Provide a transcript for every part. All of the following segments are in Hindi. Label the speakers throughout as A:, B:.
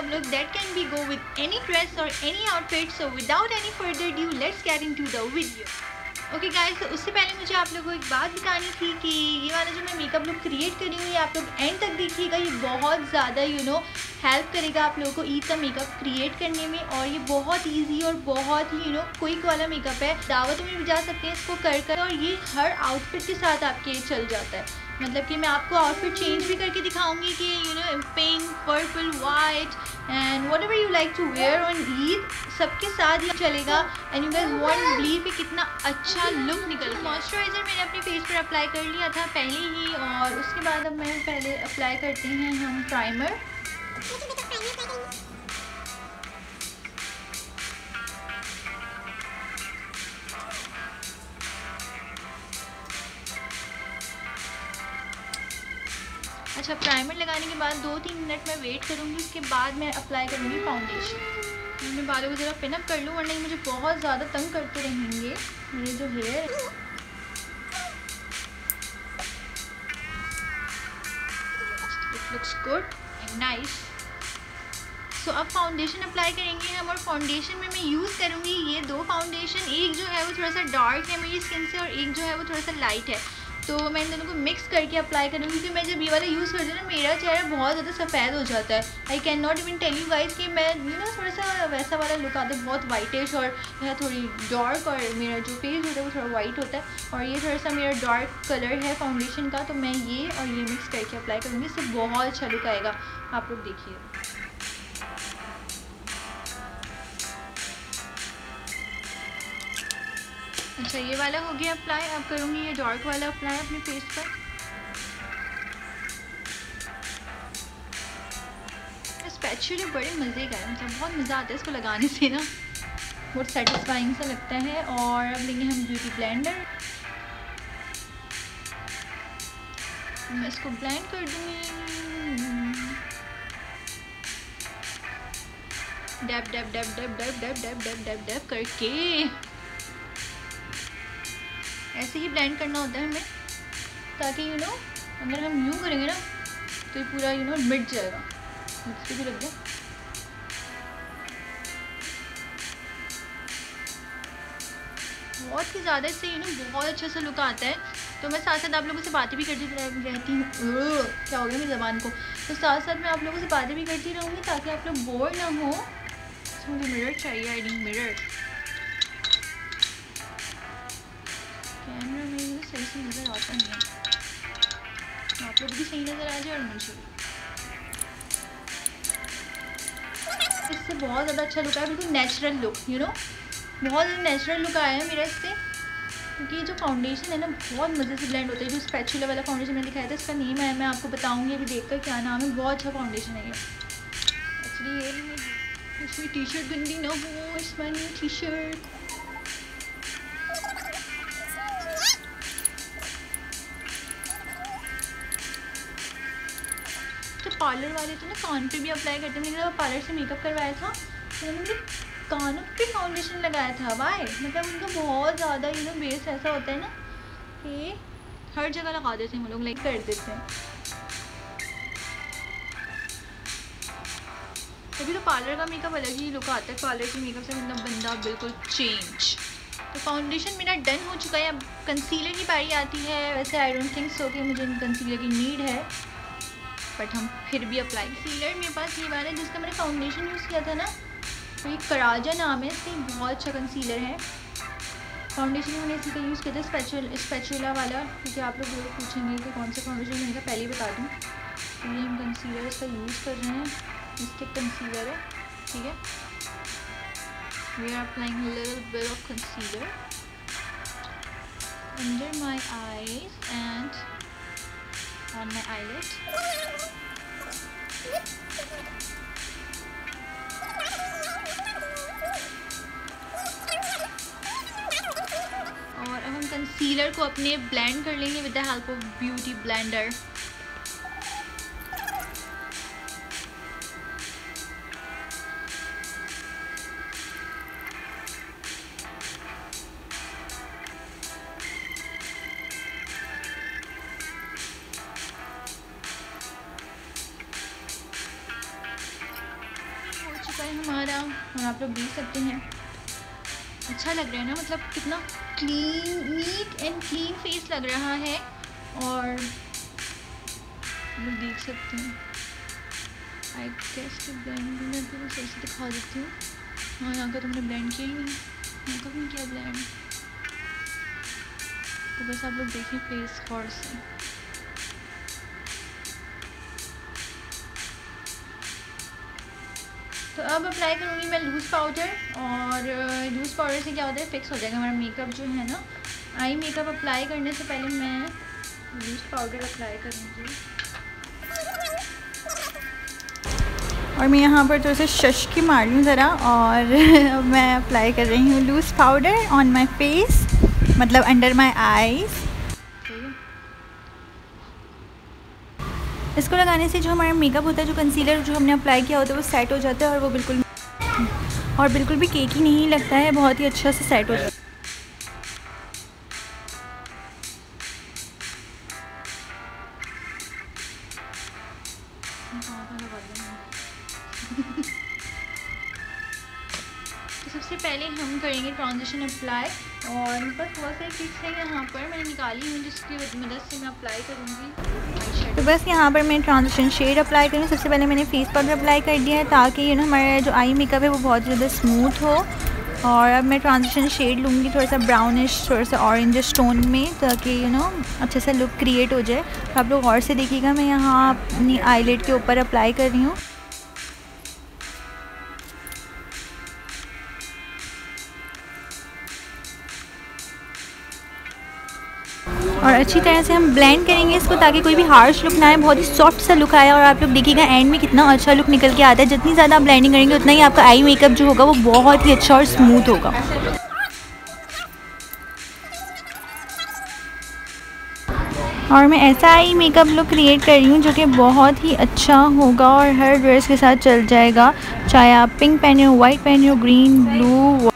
A: makeup look that can be go with any dress or any outfit. So without any further ado, let's get into the video. Okay okay guys तो उससे पहले मुझे आप लोगों को एक बात बतानी थी कि ये वाला जो मैं मेकअप लुक क्रिएट करी हुई है आप लोग एंड तक देखिएगा, ये बहुत ज़्यादा यू नो हेल्प करेगा आप लोगों को ईद का मेकअप क्रिएट करने में और ये बहुत इजी और बहुत ही यू नो क्विक वाला मेकअप है दावत में भी जा सकते हैं इसको कर कर और ये हर आउटफिट के साथ आपके चल जाता है मतलब कि मैं आपको आउटफिट चेंज भी करके दिखाऊँगी कि you know pink purple white and whatever you like to wear on Eid सबके साथ ही चलेगा and you guys won't believe कि कितना अच्छा लुक निकल मॉइस्चराइज़र मैंने अपने फेस पर अप्लाई कर लिया था पहले ही और उसके बाद अब मैं पहले अप्लाई करते हैं हम प्राइमर अच्छा प्राइमर लगाने के बाद दो तीन मिनट मैं वेट करूँगी, उसके बाद मैं अप्लाई करूँगी फाउंडेशन मैं बालों को ज़रा पिनअप कर लूँ, वरना मुझे बहुत ज़्यादा तंग करते रहेंगे। मेरे जो hair looks good and nice so अब फाउंडेशन अप्लाई करेंगे हम और फाउंडेशन में मैं यूज़ करूँगी ये दो फाउंडेशन एक जो है वो थोड़ा सा डार्क है मेरी स्किन से और एक जो है वो थोड़ा सा लाइट है। तो मैं इन दोनों को मिक्स करके अप्लाई करूँगी क्योंकि मैं जब ये वाला यूज़ करती हूँ ना, मेरा चेहरा बहुत ज़्यादा सफ़ेद हो जाता है। I can not even tell you guys कि मैं यू ना थोड़ा सा वैसा वाला लुक आता है, बहुत वाइटिश और यह थोड़ी डार्क और मेरा जो फेस होता है, वो थोड़ा वाइट होता है। और ये थोड़ा सा मेरा डार्क कलर है फाउंडेशन का तो मैं ये और ये मिक्स करके अप्लाई करूँगी, इससे बहुत अच्छा लुक आएगा। आप लोग देखिए। अच्छा ये वाला हो गया अप्लाई अब करूँगी ये डार्क वाला अप्लाई अपने फेस पर। स्पेशली बड़े मज़े का है मतलब बहुत मज़ा आता है इसको लगाने से ना। बहुत सेटिस्फाइंग सा लगता है और अब लेंगे हम ब्यूटी ब्लेंडर मैं इसको ब्लेंड कर दूँगी। Dab dab dab dab dab dab dab dab dab करके। ऐसे ही ब्लेंड करना होता है हमें, ताकि यू नो अगर हम यूँ करेंगे ना तो ये पूरा यू नो मिट जाएगा। मिक्स भी लग गया। बहुत ही ज़्यादा इससे यू नो बहुत अच्छा सा लुक आता है। तो मैं साथ साथ आप लोगों से बातें भी करती रहती हूँ। क्या हो गया मेरी ज़बान को। तो साथ साथ मैं आप लोगों से बातें भी करती रहूँगी, ताकि आप लोग बोर ना हो। मुझे मिरर चाहिए आई डी मिरर कैमरा में सही से नज़र आता नहीं है। आप लोग भी सही नज़र आ जाए और मुझे इससे बहुत ज़्यादा अच्छा लुक आया, बिल्कुल नेचुरल लुक यू नो बहुत ज़्यादा नेचुरल लुक आया है मेरा इससे। क्योंकि ये जो फाउंडेशन है ना, बहुत मज़े से ब्लेंड होता है। जो स्पेचुला वाला फाउंडेशन मैंने दिखाया था, इसका नेम है मैं आपको बताऊँगी अभी देख कर क्या नाम है। बहुत अच्छा फाउंडेशन है ये। एक्चुअली ये इसमें टी शर्ट गंदी ना हो इसमें टी शर्ट पार्लर वाले तो ना कान पे भी अप्लाई करते मैंने पार्लर से मेकअप करवाया था तो मुझे कानों पे फाउंडेशन लगाया था वाई मतलब उनका बहुत ज़्यादा यू नो बेस ऐसा होता है ना कि हर जगह लगा देते हैं वो लोग लाइक कर देते हैं। अभी तो पार्लर का मेकअप अलग ही लुक आता है। पार्लर के मेकअप से मतलब बंदा बिल्कुल चेंज तो फाउंडेशन मेरा डन हो चुका है। अब कंसीलर की बारी आती है। वैसे आई डोंट थिंक सो कि मुझे कंसीलर की नीड है। बट हम फिर भी अप्लाई सीलर मेरे पास ये वाला है जिसका मैंने फाउंडेशन यूज़ किया था ना तो ये कराजा नाम है इसकी बहुत अच्छा कंसीलर है फाउंडेशन मैंने इसी का यूज़ किया था स्पेचुल स्पेचुला वाला क्योंकि आप लोग पूछेंगे कि कौन सा फाउंडेशन मैंने कहा पहले बता दूँ तो ये हम कंसीलर इसका यूज़ कर रहे हैं इसके कंसीलर है ठीक है we are applying little bit of concealer under my eyes and on my eyelid. और अब हम कंसीलर को अपने ब्लेंड कर लेंगे with the help of beauty blender
B: और आप लोग देख सकते हैं। अच्छा लग रहा है ना मतलब कितना clean neat and clean face लग रहा है, और देख सकते हैं। आई गेस कि ब्लेंड मैं तो सही से दिखा देती हूँ। हाँ यहाँ का तुमने ब्लेंड किया ही नहीं। यहाँ का भी किया ब्लेंड तो बस आप लोग देखें फेस गौर से तो अब अप्लाई करूँगी मैं लूज़ पाउडर और लूज़ पाउडर से क्या होता है फिक्स हो जाएगा हमारा मेकअप जो है ना। आई मेकअप अप्लाई करने से पहले मैं लूज़ पाउडर अप्लाई करूँगी।
A: और मैं यहाँ पर तो उसे शश की मार लूँ ज़रा और मैं अप्लाई कर रही हूँ loose powder on my face मतलब अंडर माई आईज़ इसको लगाने से जो हमारा मेकअप होता है, जो कंसीलर जो हमने अप्लाई किया होता है, वो सेट हो जाता है और वो बिल्कुल और बिल्कुल भी केक ही नहीं लगता है, बहुत ही अच्छा से सेट हो जाता है।
B: तो सबसे पहले हम करेंगे ट्रांजिशन अप्लाई और मेरे पास बहुत सारी टिप्स हैं यहाँ पर। मैंने निकाली हूँ जिसकी मदद से मैं अप्लाई करूँगी।
A: तो बस यहाँ पर मैं ट्रांजिशन शेड अप्लाई करूँ सबसे पहले मैंने फेस पाउडर अप्लाई कर दिया है ताकि यू नो हमारा जो आई मेकअप है वो बहुत ज़्यादा स्मूथ हो। और अब मैं ट्रांजिशन शेड लूँगी थोड़ा सा ब्राउनिश थोड़ा सा ऑरेंज स्टोन में ताकि यू नो अच्छे सा लुक क्रिएट हो जाए। तो आप लोग और से देखिएगा, मैं यहाँ अपनी आईलेट के ऊपर अप्लाई कर रही हूँ। और अच्छी तरह से हम ब्लेंड करेंगे इसको ताकि कोई भी हार्श लुक ना आए, बहुत ही सॉफ्ट सा लुक आए और आप लोग देखिएगा एंड में कितना अच्छा लुक निकल के आता है। जितनी ज़्यादा आप ब्लेंडिंग करेंगे, उतना ही आपका आई मेकअप जो होगा वो बहुत ही अच्छा और स्मूथ होगा। और मैं ऐसा आई मेकअप लुक क्रिएट कर रही हूँ जो कि बहुत ही अच्छा होगा और हर ड्रेस के साथ चल जाएगा। चाहे आप पिंक पहने हो वाइट पहने हो ग्रीन ब्लू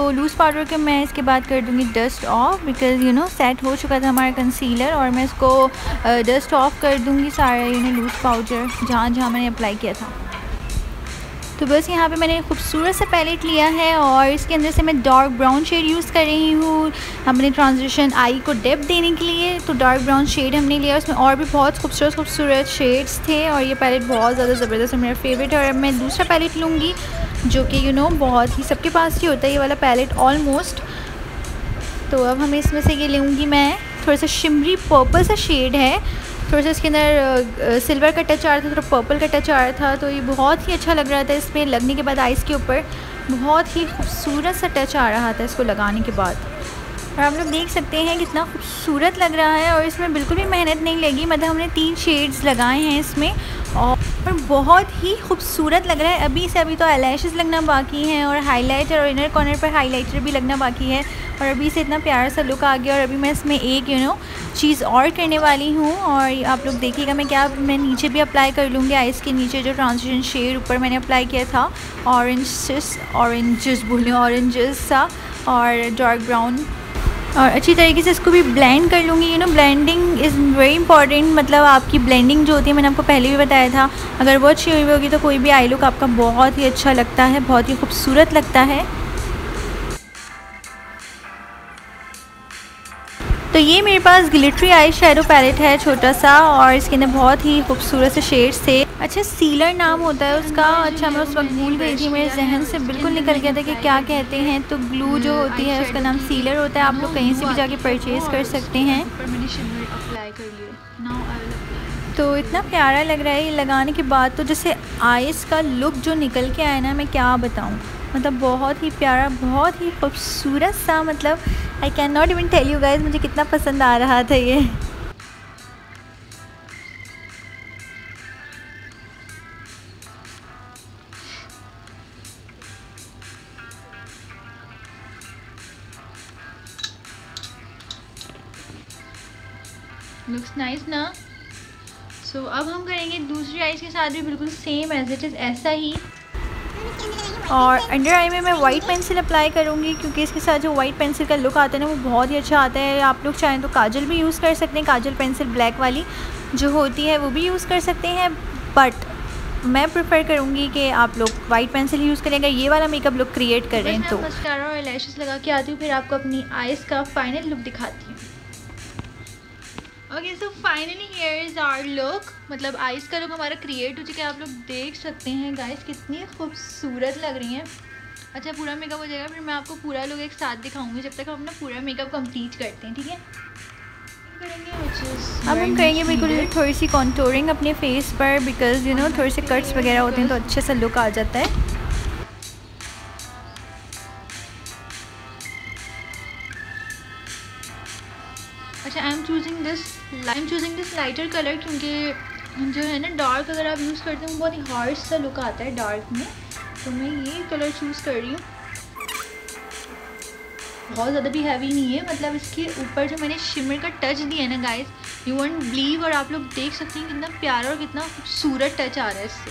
A: तो लूज़ पाउडर के मैं इसके बाद कर दूँगी dust off because you know set हो चुका था हमारा कंसीलर और मैं इसको डस्ट ऑफ़ कर दूँगी सारा यू नो लूज़ पाउडर जहाँ जहाँ मैंने अप्लाई किया था। तो बस यहाँ पे मैंने खूबसूरत सा पैलेट लिया है और इसके अंदर से मैं डार्क ब्राउन शेड यूज़ कर रही हूँ हमने ट्रांजिशन आई को डेप देने के लिए। तो डार्क ब्राउन शेड हमने लिया, उसमें और भी बहुत खूबसूरत खूबसूरत शेड्स थे और ये पैलेट बहुत ज़्यादा ज़बरदस्त है, मेरा फेवरेट है और अब मैं दूसरा पैलेट लूँगी। जो कि यू नो बहुत ही, सबके पास ही होता है ये वाला पैलेट ऑलमोस्ट तो अब हमें इसमें से ये लूँगी मैं। थोड़ा सा शिमरी पर्पल सा शेड है। थोड़ा सा इसके अंदर सिल्वर का टच आ रहा था, थोड़ा पर्पल का टच आ रहा था तो ये बहुत ही अच्छा लग रहा था इस पर लगने के बाद आइस के ऊपर। बहुत ही खूबसूरत सा टच आ रहा था इसको लगाने के बाद। और आप लोग देख सकते हैं कितना खूबसूरत लग रहा है और इसमें बिल्कुल भी मेहनत नहीं लगी। मतलब हमने तीन शेड्स लगाए हैं इसमें और बहुत ही खूबसूरत लग रहा है। अभी से अभी तो आई लगना बाकी हैं और हाइलाइटर और इनर कॉर्नर पर हाईलाइटर भी लगना बाकी है और अभी से इतना प्यारा सा लुक आ गया और अभी मैं इसमें एक यू नो चीज़ और करने वाली हूँ और आप लोग देखिएगा मैं क्या मैं नीचे भी अप्लाई कर लूँगी आइस के नीचे जो ट्रांसलेशन शेड ऊपर मैंने अप्लाई किया था। ऑरेंज ऑरेंजेस बोले ऑरेंजेस सा और डार्क ब्राउन और अच्छी तरीके से इसको भी ब्लेंड कर लूँगी you know blending is very important मतलब आपकी ब्लेंडिंग जो होती है, मैंने आपको पहले भी बताया था, अगर वो अच्छी हुई होगी तो कोई भी आई लुक आपका बहुत ही अच्छा लगता है, बहुत ही खूबसूरत लगता है। तो ये मेरे पास ग्लिटरी आई शेडो पैलेट है छोटा सा, और इसके अंदर बहुत ही खूबसूरत से शेड्स थे। अच्छा सीलर नाम होता है उसका। अच्छा मैं उस वक्त भूल गई थी, मेरे जहन से बिल्कुल निकल गया था कि क्या कहते हैं। तो ग्लू जो होती है, उसका नाम सीलर होता है। आप लोग कहीं से भी जाके परचेज़ कर सकते हैं। तो इतना प्यारा लग रहा है, ये लगाने के बाद तो जैसे आइस का लुक जो निकल के आया ना, मैं क्या बताऊँ। मतलब बहुत ही प्यारा, बहुत ही खूबसूरत सा मतलब I can not even tell you guys मुझे कितना पसंद आ रहा था ये।
B: लुक्स नाइस ना? सो so, अब हम करेंगे दूसरी आइज़ के साथ भी बिल्कुल सेम एज इट इज़ ऐसा ही।
A: और अंडर आई में मैं वाइट पेंसिल अप्लाई करूँगी क्योंकि इसके साथ जो वाइट पेंसिल का लुक आता है ना वो बहुत ही अच्छा आता है। आप लोग चाहें तो काजल भी यूज़ कर सकते हैं काजल पेंसिल ब्लैक वाली जो होती है वो भी यूज़ कर सकते हैं। बट मैं प्रेफर करूँगी कि आप लोग वाइट पेंसिल यूज़ करें अगर ये वाला मेकअप लुक क्रिएट कर रहे हैं तो।
B: मस्कारा और लैशेस लगा के आती हूँ फिर आपको अपनी आइज़ का फाइनल लुक दिखाती हूँ। Okay so finally here is our look मतलब आइज़ का लुक हमारा क्रिएट हो चुका है। आप लोग देख सकते हैं गाइस कितनी खूबसूरत लग रही हैं। अच्छा पूरा मेकअप हो जाएगा फिर मैं आपको पूरा लुक एक साथ दिखाऊँगी जब तक हम अपना पूरा मेकअप कंप्लीट करते हैं ठीक है?
A: अब हम करेंगे बिल्कुल थोड़ी सी कॉन्टोरिंग अपने फेस पर बिकॉज़ यू नो थोड़े से कट्स वगैरह होते हैं तो अच्छे से लुक आ जाता है।
B: This am choosing this lighter colour क्योंकि जो है ना डार्क अगर आप यूज़ करते हैं बहुत ही हार्ड सा लुक आता है डार्क में। तो मैं ये कलर चूज़ कर रही हूँ। बहुत ज़्यादा भी हैवी नहीं है मतलब इसके ऊपर जो मैंने शिमर का टच दिया है ना गाइस यू वॉन्ट बिलीव और आप लोग देख सकते हैं कितना प्यारा और कितना खूबसूरत टच आ रहा है इससे।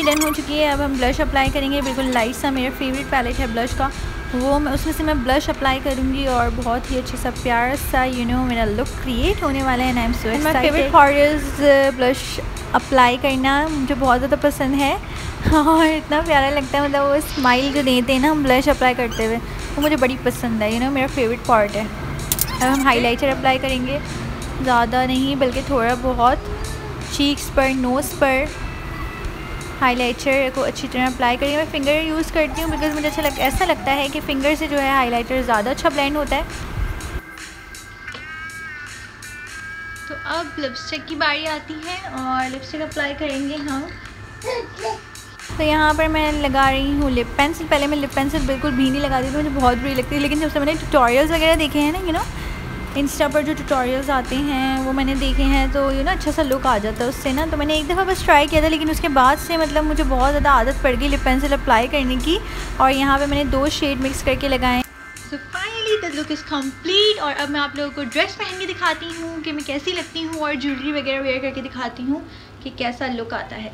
A: भी डन हो चुकी है। अब हम ब्लश अप्लाई करेंगे। बिल्कुल लाइट सा मेरा फेवरेट पैलेट है ब्लश का। वो मैं उसमें से मैं ब्लश अप्लाई करूँगी और बहुत ही अच्छे सा प्यार सा यू नो मेरा लुक क्रिएट होने वाला है नाइम सो माई फेवरेट हॉर्स ब्लश अप्लाई करना। मुझे बहुत ज़्यादा पसंद है। और इतना प्यारा लगता है मतलब वो स्माइल जो देते हैं ना हम ब्लश अप्लाई करते हुए वो मुझे बड़ी पसंद है। यू नो मेरा फेवरेट पार्ट है। अब हम हाईलाइटर अप्लाई करेंगे। ज़्यादा नहीं बल्कि थोड़ा बहुत। चीक्स पर नोज़ पर। हाइलाइटर को अच्छी तरह अप्लाई करिए मैं फिंगर यूज़ करती हूँ बिकॉज़ मुझे अच्छा लग, ऐसा लगता है कि फिंगर से जो है हाइलाइटर ज़्यादा अच्छा ब्लेंड होता है।
B: तो अब लिपस्टिक की बारी आती है और लिपस्टिक अप्लाई करेंगे हम।
A: तो यहाँ पर मैं लगा रही हूँ लिप पेंसिल पहले मैं लिप पेंसिल बिल्कुल भी नहीं लगाती थी, मुझे बहुत बुरी लगती है लेकिन जब से मैंने ट्यूटोरियल्स वगैरह देखे हैं ना यू नो इंस्टा पर जो ट्यूटोरियल्स आते हैं, वो मैंने देखे हैं तो यू ना अच्छा सा लुक आ जाता है उससे ना तो मैंने एक दफ़ा बस ट्राई किया था, लेकिन उसके बाद से मतलब मुझे बहुत ज़्यादा आदत पड़ गई लिप पेंसिल अप्लाई करने की, और यहाँ पे मैंने दो शेड मिक्स करके लगाए।
B: So finally the look is complete और अब मैं आप लोगों को ड्रेस पहन के दिखाती हूँ, कि मैं कैसी लगती हूँ, और ज्वेलरी वगैरह वेयर करके दिखाती हूँ, कि कैसा लुक आता है।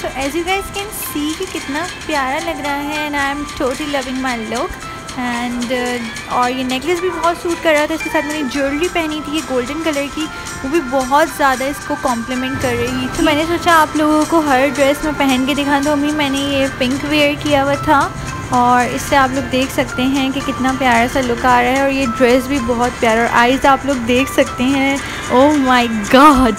A: So as you guys can see कि कितना प्यारा लग रहा है and I am totally loving my look and uh, और ये नेकलेस भी बहुत सूट कर रहा था। इसके साथ मैंने ज्वेलरी पहनी थी ये गोल्डन कलर की। वो भी बहुत ज़्यादा इसको कॉम्प्लीमेंट कर रही थी। तो मैंने सोचा आप लोगों को हर ड्रेस में पहन के दिखा दो। अम्मी मैंने ये पिंक वेयर किया हुआ था। और इससे आप लोग देख सकते हैं कि कितना प्यारा सा लुक आ रहा है। और ये ड्रेस भी बहुत प्यारा और आइज़ आप लोग देख सकते हैं। ओह माई गॉड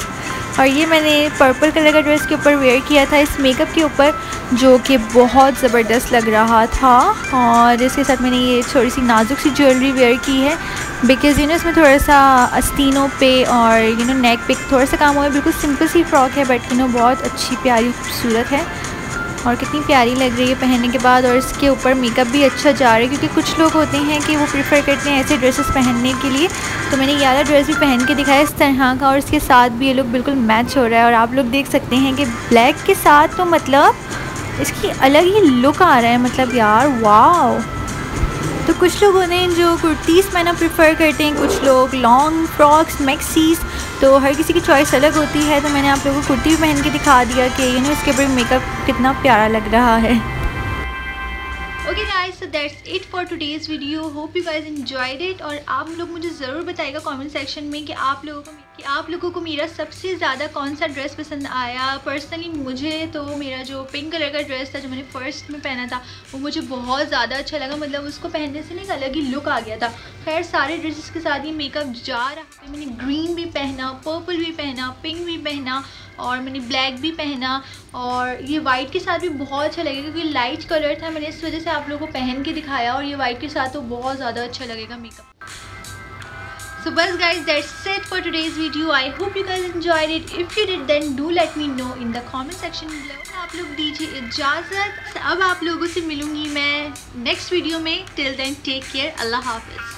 A: और ये मैंने पर्पल कलर का ड्रेस के ऊपर वेयर किया था। इस मेकअप के ऊपर, जो कि बहुत ज़बरदस्त लग रहा था। और इसके साथ मैंने ये थोड़ी सी नाजुक सी ज्वेलरी वेयर की है। बिकॉज़ यू नो इसमें थोड़ा सा अस्तीनों पे और यू नो नेक पे थोड़ा सा काम हुआ है। बिल्कुल सिंपल सी फ्रॉक है बट यू नो बहुत अच्छी, प्यारी, खूबसूरत है। और कितनी प्यारी लग रही है पहनने के बाद और इसके ऊपर मेकअप भी अच्छा जा रहा है क्योंकि कुछ लोग होते हैं कि वो प्रीफर करते हैं ऐसे ड्रेसेस पहनने के लिए। तो मैंने वाला ड्रेस भी पहन के दिखाया इस तरह का और इसके साथ भी ये लोग बिल्कुल मैच हो रहा है और आप लोग देख सकते हैं कि ब्लैक के साथ तो मतलब इसकी अलग ही लुक आ रहा है। मतलब यार वाह तो कुछ लोग होते हैं जो कुर्तीज़ पहना प्रेफर करते हैं, कुछ लोग लॉन्ग फ्रॉक्स मैक्सीज़ तो हर किसी की चॉइस अलग होती है तो मैंने आप लोगों को कुर्ती भी पहन के दिखा दिया कि यू नो इसके ऊपर मेकअप कितना प्यारा लग रहा है।
B: Okay guys so that's it for today's video hope you guys enjoyed it और आप लोग मुझे ज़रूर बताएगा कमेंट सेक्शन में कि आप लोगों को कि आप लोगों को मेरा सबसे ज़्यादा कौन सा ड्रेस पसंद आया? पर्सनली मुझे तो मेरा जो पिंक कलर का ड्रेस था, जो मैंने फ़र्स्ट में पहना था, वो मुझे बहुत ज़्यादा अच्छा लगा। मतलब उसको पहनने से ना एक अलग ही लुक आ गया था। खैर, सारे ड्रेसेस के साथ ये मेकअप जा रहा है। मैंने ग्रीन भी पहना पर्पल भी पहना पिंक भी पहना और मैंने ब्लैक भी पहना और ये वाइट के साथ भी बहुत अच्छा लगेगा क्योंकि लाइट कलर था। मैंने इस वजह से आप लोगों को पहन के दिखाया और ये वाइट के साथ तो बहुत ज़्यादा अच्छा लगेगा मेकअप सो बस guys that's it for today's video I hope you guys enjoy it if you did then do let me know in the comment section आप लोग दीजिए इजाज़त। अब आप लोगों से मिलूँगी मैं नेक्स्ट वीडियो में. टिल देन टेक केयर अल्लाह हाफिज़.